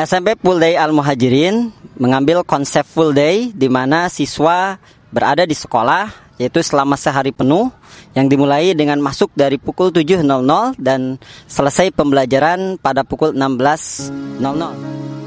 SMP Full Day Al Muhajirin mengambil konsep full day di mana siswa berada di sekolah yaitu selama sehari penuh yang dimulai dengan masuk dari pukul 7.00 dan selesai pembelajaran pada pukul 16.00.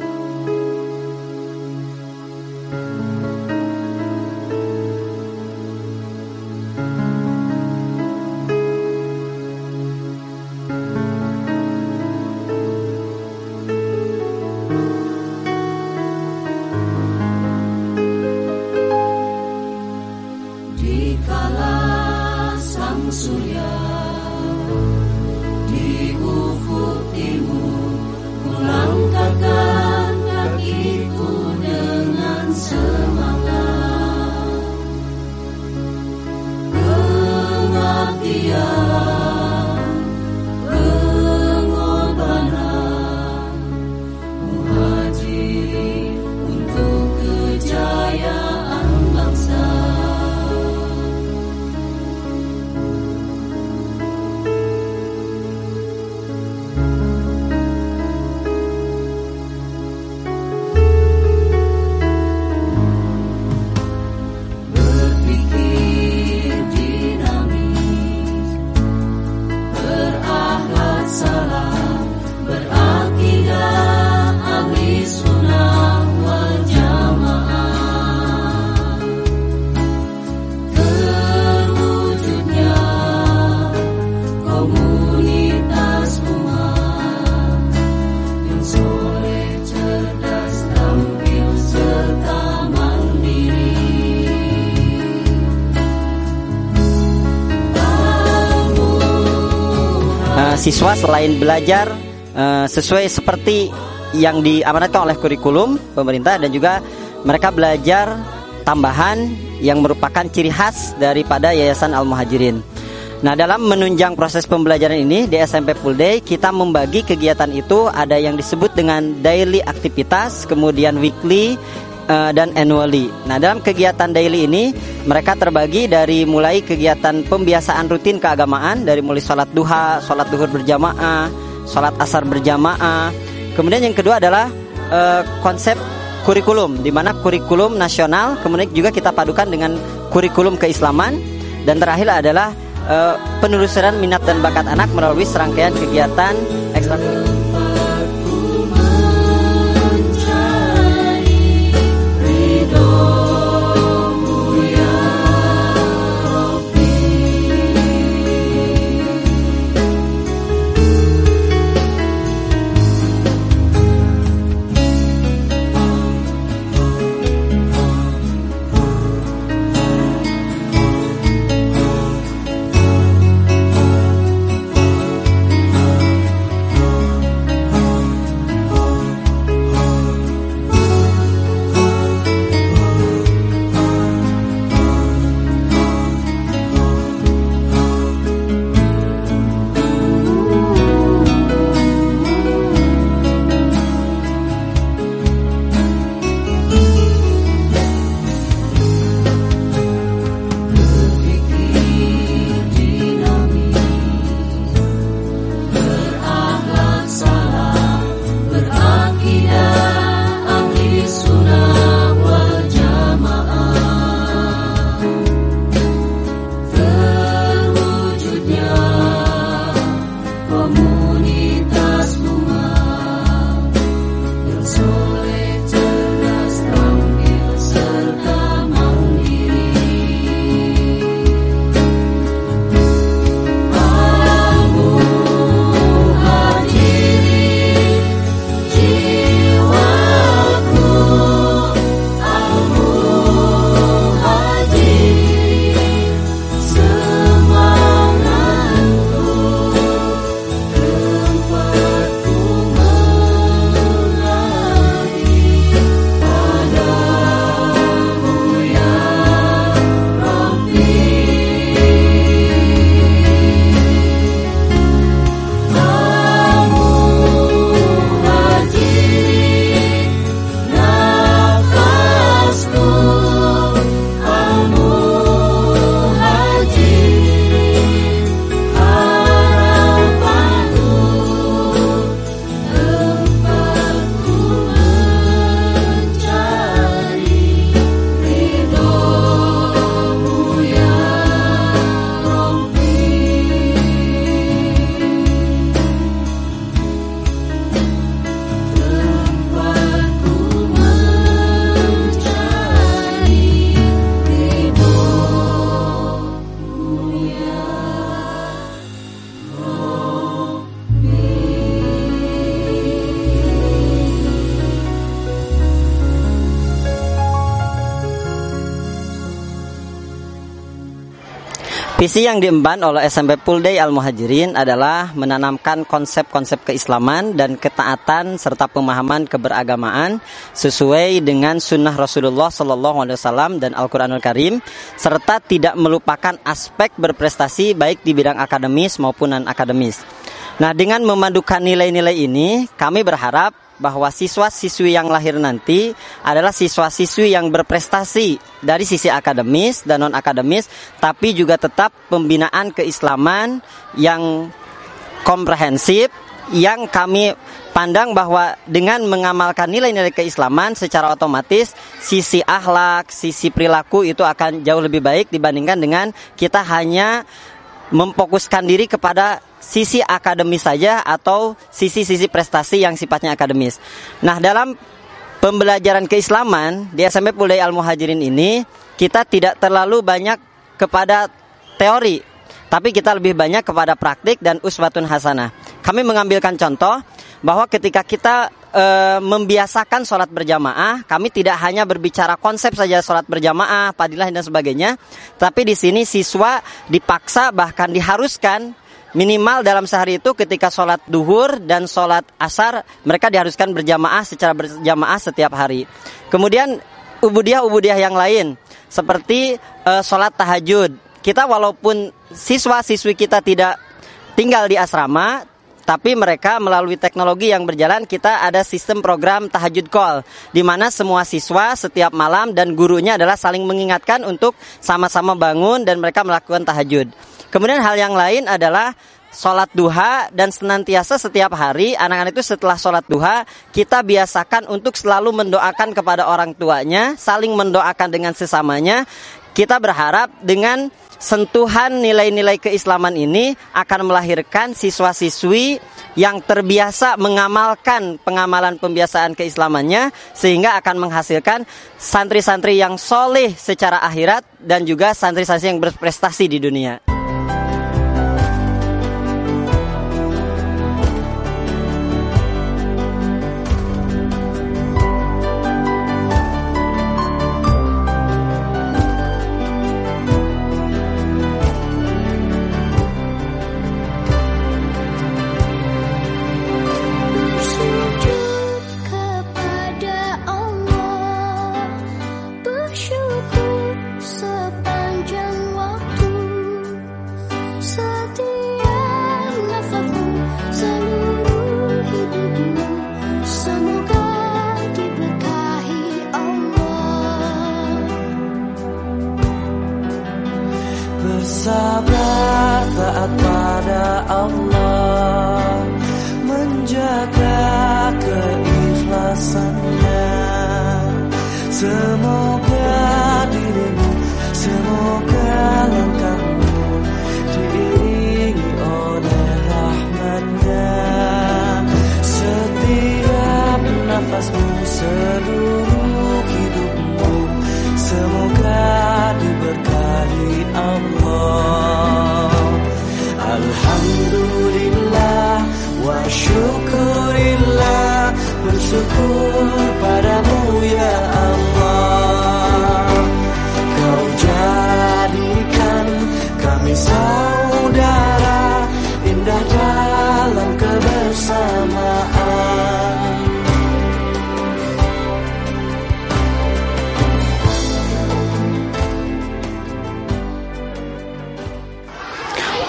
siswa selain belajar uh, sesuai seperti yang diamanatkan oleh kurikulum pemerintah dan juga mereka belajar tambahan yang merupakan ciri khas daripada Yayasan Al Muhajirin. Nah, dalam menunjang proses pembelajaran ini di SMP Full Day, kita membagi kegiatan itu ada yang disebut dengan daily aktivitas, kemudian weekly, uh, dan annually. Nah, dalam kegiatan daily ini mereka terbagi dari mulai kegiatan pembiasaan rutin keagamaan dari mulai sholat duha, sholat duhur berjamaah, sholat asar berjamaah. Kemudian yang kedua adalah uh, konsep kurikulum, di mana kurikulum nasional kemudian juga kita padukan dengan kurikulum keislaman dan terakhir adalah uh, penelusuran minat dan bakat anak melalui serangkaian kegiatan ekstrakurikuler. Senhor. Visi yang diemban oleh SMP Pulday Al Muhajirin adalah menanamkan konsep-konsep keislaman dan ketaatan serta pemahaman keberagamaan sesuai dengan sunnah Rasulullah Sallallahu Alaihi Wasallam dan Al Quranul Karim serta tidak melupakan aspek berprestasi baik di bidang akademis maupun non akademis. Nah, dengan memadukan nilai-nilai ini, kami berharap bahwa siswa-siswi yang lahir nanti adalah siswa-siswi yang berprestasi dari sisi akademis dan non akademis, tapi juga tetap pembinaan keislaman yang komprehensif yang kami pandang bahwa dengan mengamalkan nilai-nilai keislaman secara otomatis sisi akhlak, sisi perilaku itu akan jauh lebih baik dibandingkan dengan kita hanya memfokuskan diri kepada sisi akademis saja atau sisi-sisi prestasi yang sifatnya akademis. Nah, dalam pembelajaran keislaman di SMP Pulai Al Muhajirin ini kita tidak terlalu banyak kepada teori, tapi kita lebih banyak kepada praktik dan uswatun hasanah. Kami mengambilkan contoh bahwa ketika kita e, membiasakan sholat berjamaah, kami tidak hanya berbicara konsep saja sholat berjamaah, padilah dan sebagainya, tapi di sini siswa dipaksa bahkan diharuskan minimal dalam sehari itu ketika sholat duhur dan sholat asar mereka diharuskan berjamaah secara berjamaah setiap hari. Kemudian ubudiah-ubudiah yang lain seperti uh, sholat tahajud. Kita walaupun siswa-siswi kita tidak tinggal di asrama, tapi mereka melalui teknologi yang berjalan kita ada sistem program tahajud call di mana semua siswa setiap malam dan gurunya adalah saling mengingatkan untuk sama-sama bangun dan mereka melakukan tahajud. Kemudian hal yang lain adalah sholat duha dan senantiasa setiap hari anak-anak itu setelah sholat duha kita biasakan untuk selalu mendoakan kepada orang tuanya, saling mendoakan dengan sesamanya. Kita berharap dengan sentuhan nilai-nilai keislaman ini akan melahirkan siswa-siswi yang terbiasa mengamalkan pengamalan pembiasaan keislamannya sehingga akan menghasilkan santri-santri yang soleh secara akhirat dan juga santri-santri yang berprestasi di dunia.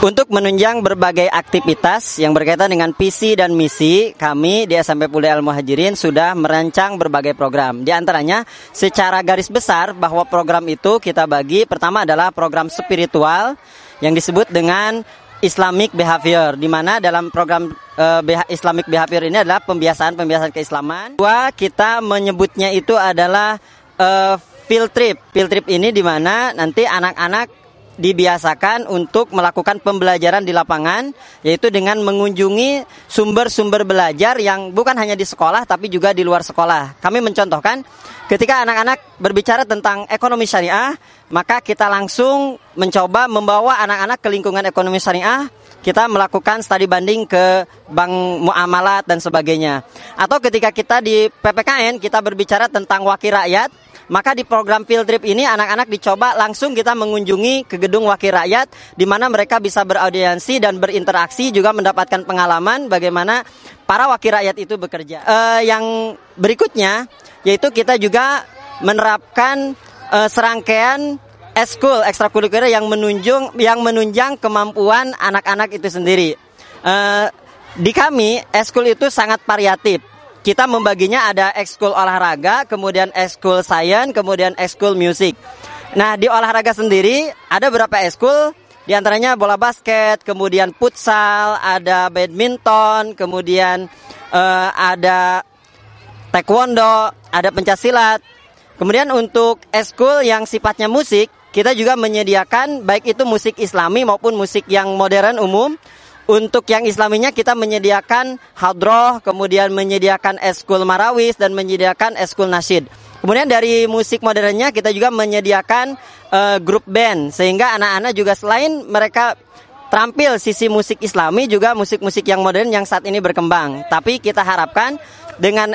Untuk menunjang berbagai aktivitas yang berkaitan dengan visi dan misi, kami di SMP Pulai Al Muhajirin sudah merancang berbagai program. Di antaranya, secara garis besar bahwa program itu kita bagi pertama adalah program spiritual yang disebut dengan Islamic Behavior, di mana dalam program uh, Islamic Behavior ini adalah pembiasaan-pembiasaan keislaman. Dua, kita menyebutnya itu adalah uh, field trip. Field trip ini di mana nanti anak-anak dibiasakan untuk melakukan pembelajaran di lapangan yaitu dengan mengunjungi sumber-sumber belajar yang bukan hanya di sekolah tapi juga di luar sekolah. Kami mencontohkan ketika anak-anak berbicara tentang ekonomi syariah, maka kita langsung mencoba membawa anak-anak ke lingkungan ekonomi syariah kita melakukan studi banding ke bank muamalat dan sebagainya. Atau ketika kita di PPKN kita berbicara tentang wakil rakyat, Maka di program field trip ini anak-anak dicoba langsung kita mengunjungi ke gedung wakil rakyat di mana mereka bisa beraudiensi dan berinteraksi juga mendapatkan pengalaman bagaimana para wakil rakyat itu bekerja. Uh, yang berikutnya yaitu kita juga menerapkan uh, serangkaian eskul ekstrakurikuler yang menunjung yang menunjang kemampuan anak-anak itu sendiri. Uh, di kami eskul itu sangat variatif kita membaginya ada ekskul olahraga, kemudian ekskul sains, kemudian ekskul musik. Nah, di olahraga sendiri ada beberapa ekskul, di antaranya bola basket, kemudian futsal, ada badminton, kemudian uh, ada taekwondo, ada pencaksilat. Kemudian untuk ekskul yang sifatnya musik, kita juga menyediakan baik itu musik islami maupun musik yang modern umum untuk yang islaminya kita menyediakan hadroh, kemudian menyediakan eskul marawis dan menyediakan eskul nasyid. Kemudian dari musik modernnya kita juga menyediakan uh, grup band sehingga anak-anak juga selain mereka terampil sisi musik islami juga musik-musik yang modern yang saat ini berkembang. Tapi kita harapkan dengan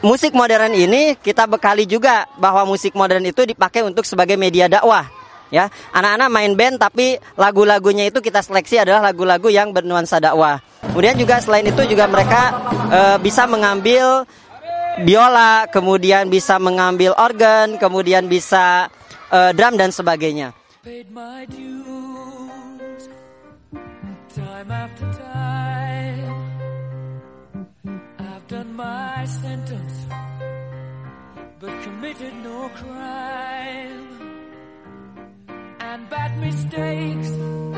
musik modern ini kita bekali juga bahwa musik modern itu dipakai untuk sebagai media dakwah ya anak-anak main band tapi lagu-lagunya itu kita seleksi adalah lagu-lagu yang bernuansa dakwah. Kemudian juga selain itu juga mereka e, bisa mengambil biola kemudian bisa mengambil organ kemudian bisa e, drum dan sebagainya. But committed no crime and bad mistakes.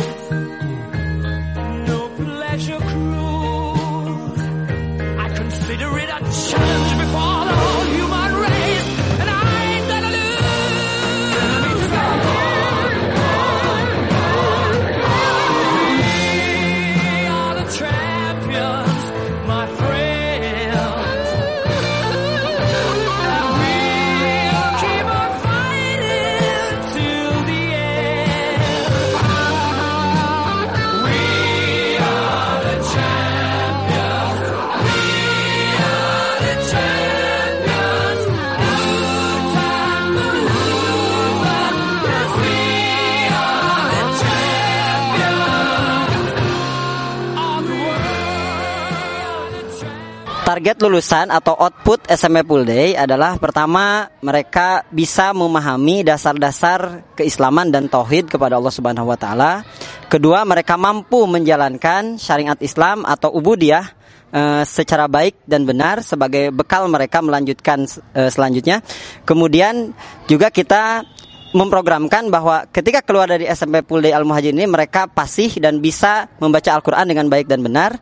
Target lulusan atau output SMP Full Day adalah pertama mereka bisa memahami dasar-dasar keislaman dan tauhid kepada Allah Subhanahu wa taala. Kedua, mereka mampu menjalankan syariat Islam atau ubudiyah uh, secara baik dan benar sebagai bekal mereka melanjutkan uh, selanjutnya. Kemudian juga kita memprogramkan bahwa ketika keluar dari SMP Day Al Muhajir ini mereka pasih dan bisa membaca Al-Qur'an dengan baik dan benar.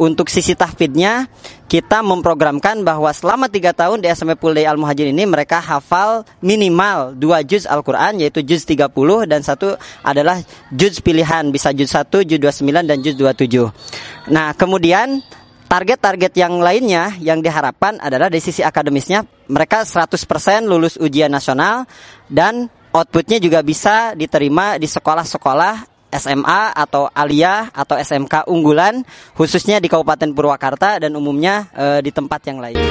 Untuk sisi tahfidnya kita memprogramkan bahwa selama tiga tahun di SMP Day Al Muhajir ini mereka hafal minimal dua juz Al-Quran yaitu juz 30 dan satu adalah juz pilihan bisa juz 1, juz 29 dan juz 27. Nah kemudian target-target yang lainnya yang diharapkan adalah dari sisi akademisnya mereka 100% lulus ujian nasional dan outputnya juga bisa diterima di sekolah-sekolah SMA atau Aliyah atau SMK unggulan khususnya di Kabupaten Purwakarta dan umumnya e, di tempat yang lain.